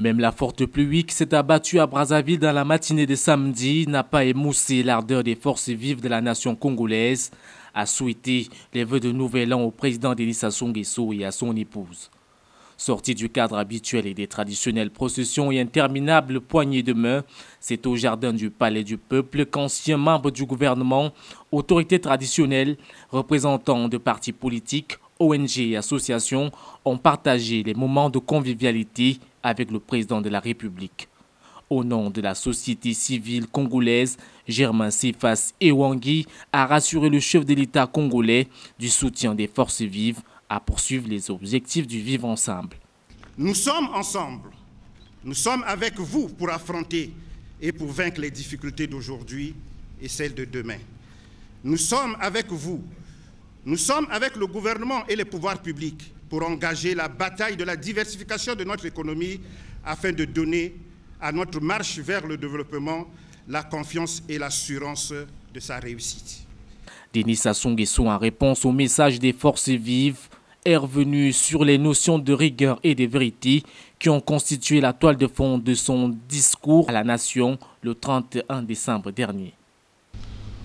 Même la forte pluie qui s'est abattue à Brazzaville dans la matinée de samedi n'a pas émoussé l'ardeur des forces vives de la nation congolaise à souhaiter les vœux de nouvel an au président Denis Sassou Nguesso et à son épouse. Sorti du cadre habituel et des traditionnelles processions et interminables poignées de main, c'est au jardin du Palais du Peuple qu'anciens membres du gouvernement, autorités traditionnelles, représentants de partis politiques, ONG et associations ont partagé les moments de convivialité avec le président de la République. Au nom de la société civile congolaise, Germain Sefas Ewangi a rassuré le chef de l'État congolais du soutien des forces vives à poursuivre les objectifs du vivre ensemble. Nous sommes ensemble. Nous sommes avec vous pour affronter et pour vaincre les difficultés d'aujourd'hui et celles de demain. Nous sommes avec vous. Nous sommes avec le gouvernement et les pouvoirs publics pour engager la bataille de la diversification de notre économie afin de donner à notre marche vers le développement la confiance et l'assurance de sa réussite. Denis Sassou Nguesso, en réponse au message des forces vives, est revenu sur les notions de rigueur et de vérité qui ont constitué la toile de fond de son discours à la nation le 31 décembre dernier.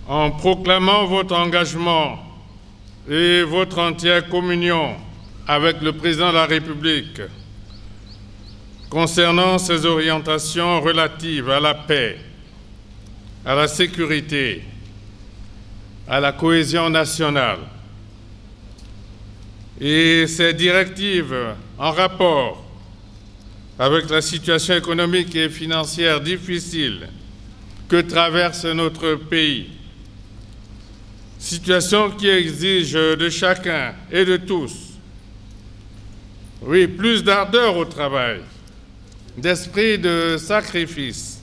En proclamant votre engagement et votre entière communion avec le président de la République concernant ses orientations relatives à la paix, à la sécurité, à la cohésion nationale, et ces directives en rapport avec la situation économique et financière difficile que traverse notre pays. Situation qui exige de chacun et de tous, oui, plus d'ardeur au travail, d'esprit de sacrifice.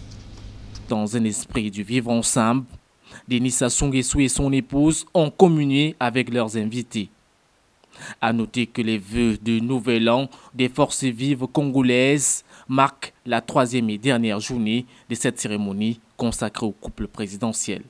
Dans un esprit du vivre ensemble, Denis Sassou et son épouse ont communié avec leurs invités. À noter que les vœux de Nouvel An des forces vives congolaises marquent la troisième et dernière journée de cette cérémonie consacrée au couple présidentiel.